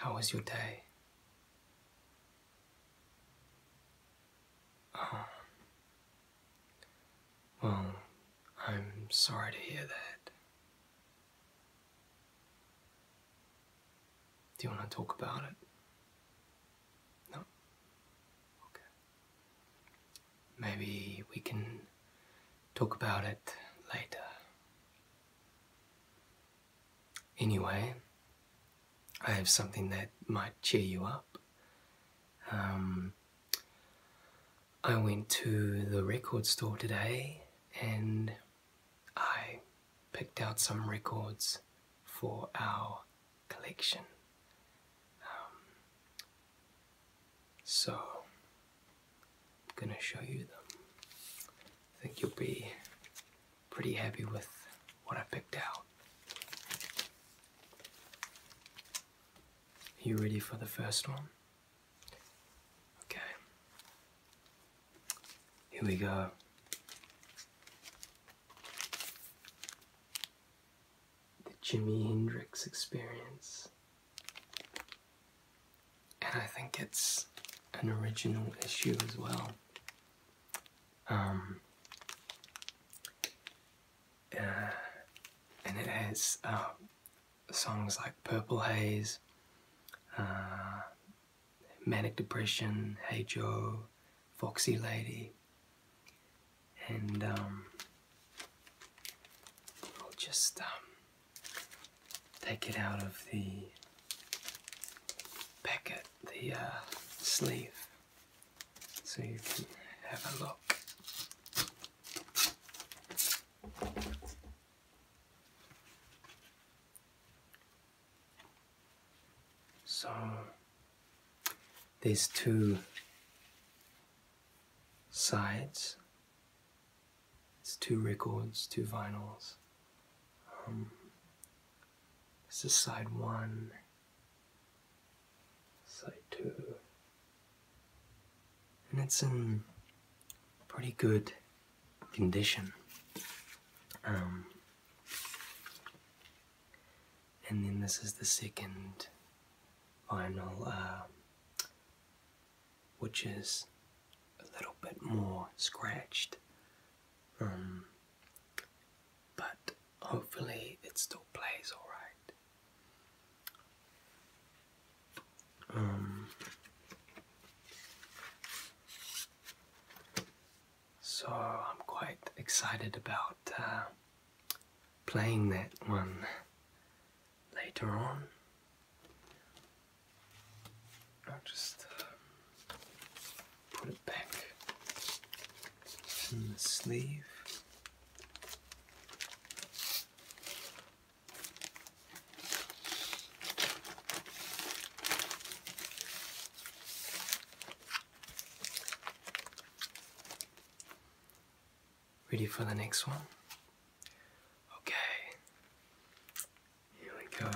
How was your day? Oh. Well, I'm sorry to hear that. Do you want to talk about it? No? Okay. Maybe we can talk about it later. Anyway, I have something that might cheer you up. Um, I went to the record store today and I picked out some records for our collection. Um, so, I'm gonna show you them. I think you'll be pretty happy with what I picked out. You ready for the first one? Okay. Here we go. The Jimi Hendrix Experience. And I think it's an original issue as well. Um, uh, and it has uh, songs like Purple Haze, uh, Manic Depression, Hey Joe, Foxy Lady, and um, I'll just um, take it out of the packet, the uh, sleeve, so you can have a look. So there's two sides. It's two records, two vinyls. Um, this is side one, side two, and it's in pretty good condition. Um, and then this is the second vinyl, uh, which is a little bit more scratched. Um, but hopefully it still plays alright. Um, so I'm quite excited about uh, playing that one later on. I'll just uh, put it back in the sleeve. Ready for the next one? Okay. Here we go.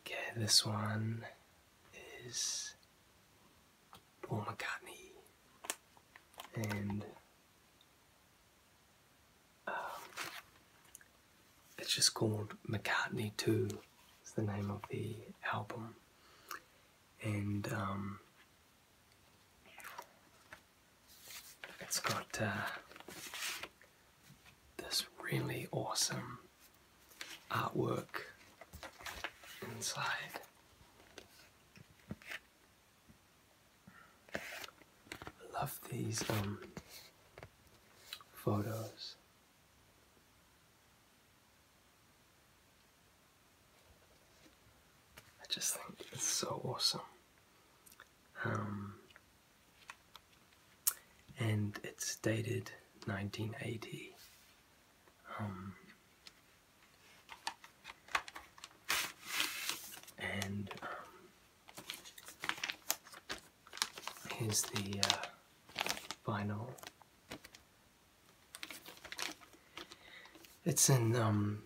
Okay, this one is Paul McCartney. And um, it's just called McCartney 2 is the name of the album. And um, it's got uh, this really awesome artwork inside. Love these um, photos. I just think it's so awesome. Um, and it's dated 1980. Um, and um, here's the uh, vinyl. It's in um,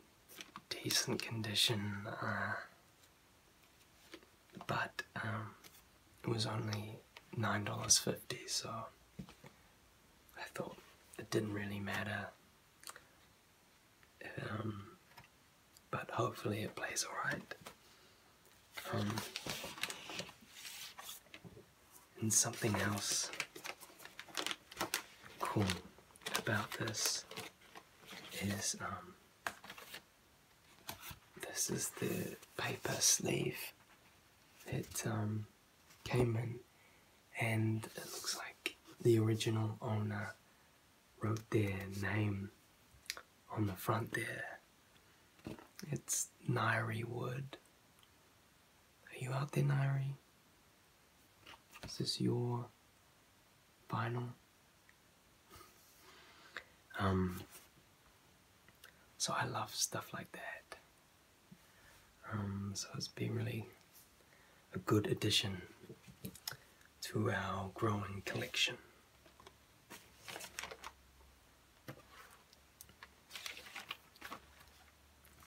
decent condition, uh, but um, it was only nine dollars fifty, so I thought it didn't really matter. Um, but hopefully it plays alright. Um, and something else cool about this is um, this is the paper sleeve it um, came in and it looks like the original owner wrote their name on the front there. It's Nairi Wood. You out there, Nairi? Is this your vinyl? Um, so I love stuff like that. Um, so it's been really a good addition to our growing collection.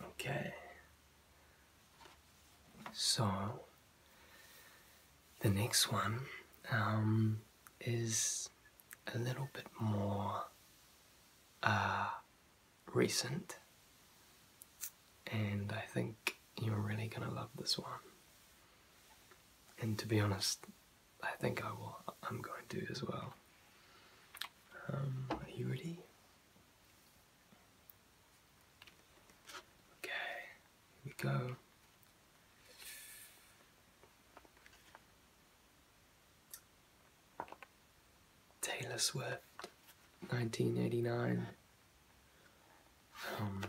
Okay, so the next one um, is a little bit more uh, recent, and I think you're really gonna love this one. And to be honest, I think I will. I'm going to as well. Um, are you ready? Okay, here we go. Taylor Swift, 1989. Um,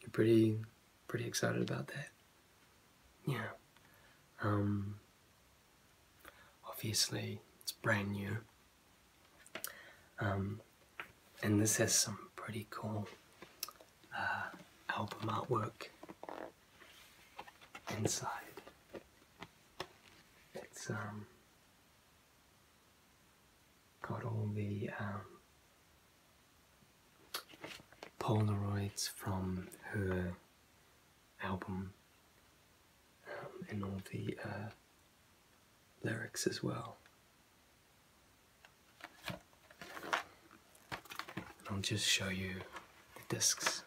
you're pretty, pretty excited about that. Yeah. Um, obviously, it's brand new. Um, and this has some pretty cool uh, album artwork inside. It's um, got all the um, Polaroids from her album um, and all the uh, lyrics as well. I'll just show you the discs.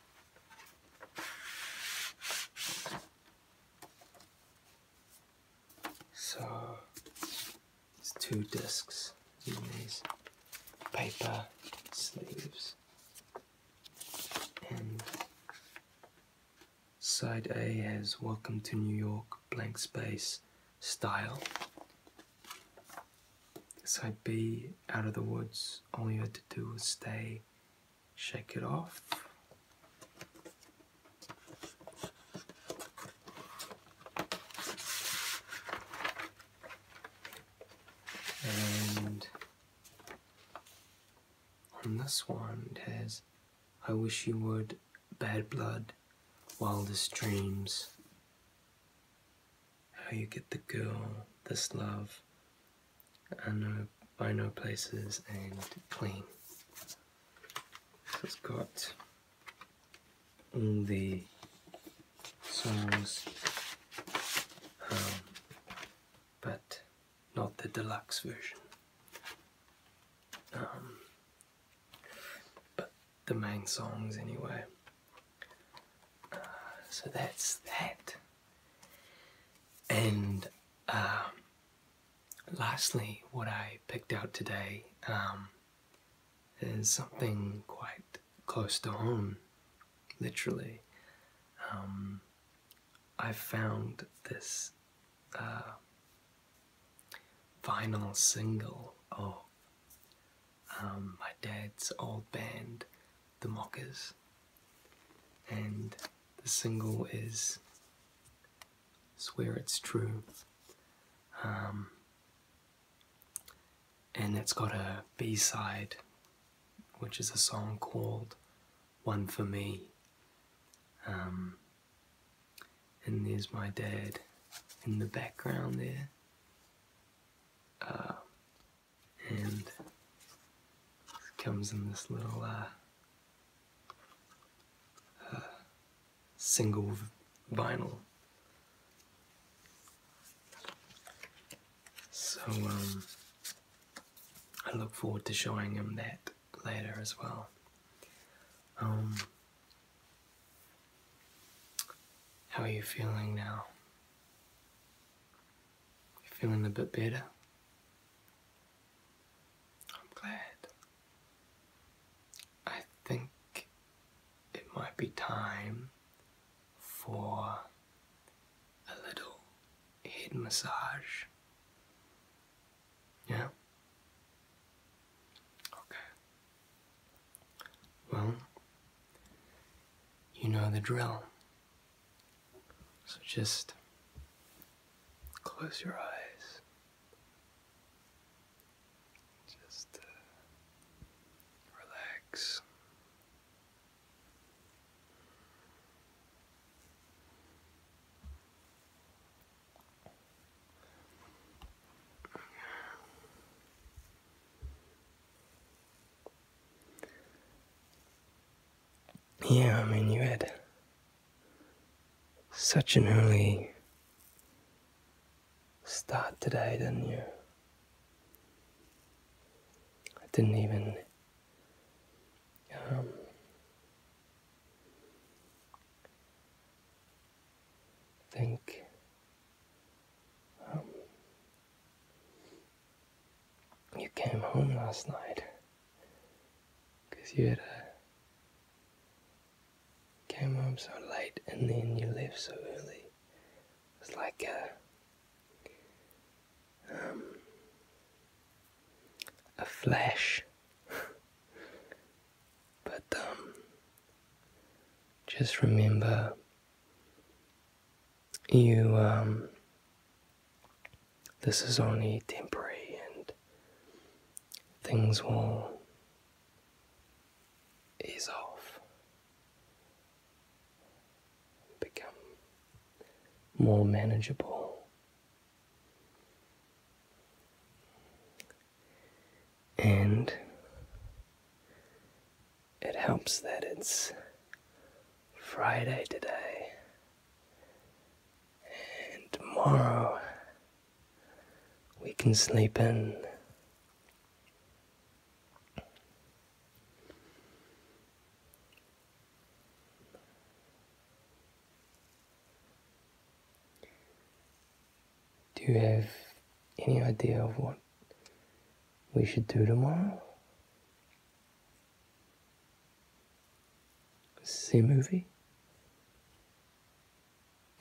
So it's two discs in these paper sleeves. And side A has Welcome to New York, blank space, style. Side B, Out of the Woods, all you had to do was stay, shake it off. And on this one it has I wish you would, bad blood, wildest dreams. How you get the girl, this love, I know I know places and clean. So it's got all the songs, um, but not the deluxe version. Um, the main songs anyway. Uh, so that's that. And um, lastly, what I picked out today um, is something quite close to home, literally. Um, I found this uh, vinyl single of um, my dad's old band, The Mockers, and the single is Swear It's True. Um, and it's got a B side, which is a song called One for Me. Um, and there's my dad in the background there. Uh, and comes in this little uh, single vinyl. So, um, I look forward to showing him that later as well. Um, How are you feeling now? You feeling a bit better? I'm glad. I think it might be time for a little head massage. Yeah? Okay. Well, you know the drill. So just close your eyes. Just uh, relax. Yeah, I mean, you had such an early start today, didn't you? I didn't even um, think um, you came home last night because you had a came home so late and then you left so early. It's like a um, a flash. but um, just remember you um, this is only temporary and things will more manageable and it helps that it's Friday today and tomorrow we can sleep in. You have any idea of what we should do tomorrow? See a movie?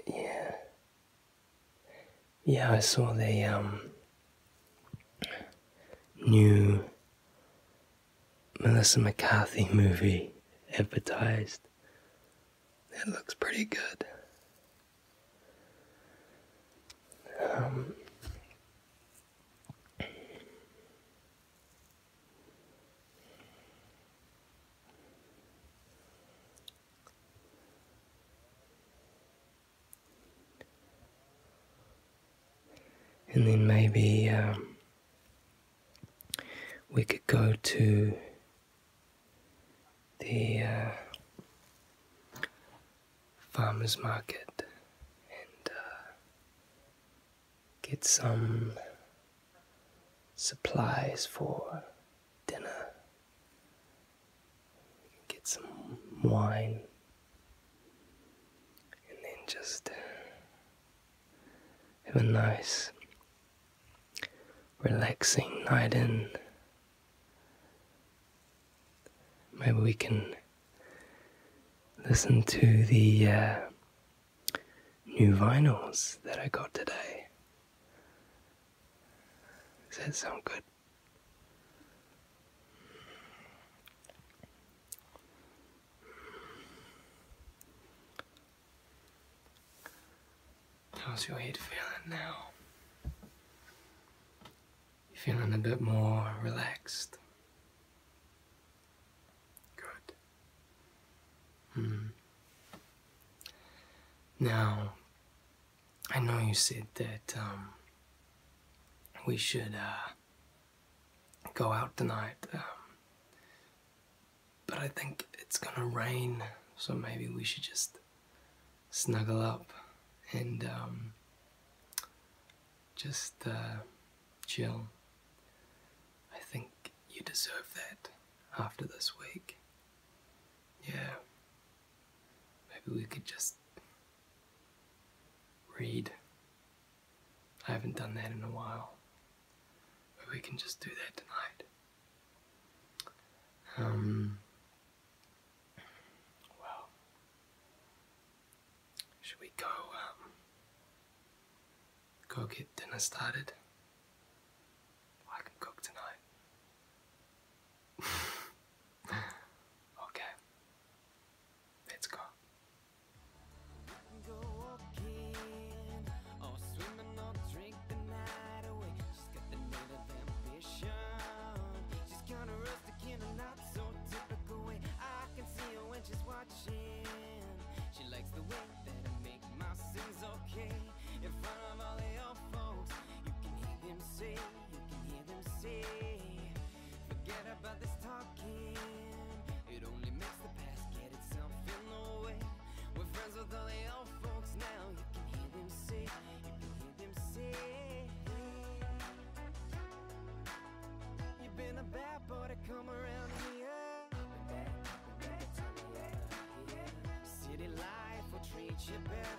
Yeah. Yeah, I saw the um new Melissa McCarthy movie advertised. That looks pretty good. Um, and then maybe um, we could go to the uh, farmers market and uh, get some supplies for dinner. Get some wine and then just have a nice relaxing night in. Maybe we can listen to the uh, new vinyls that I got today. Does that sound good? How's your head feeling now? You feeling a bit more relaxed? Good. Hmm. Now, I know you said that um, we should uh, go out tonight. Um, but I think it's gonna rain, so maybe we should just snuggle up and um, just uh, chill. I think you deserve that after this week. Yeah. Maybe we could just read. I haven't done that in a while we can just do that tonight. Um, well, should we go, um, go get dinner started? I can cook tonight. you better.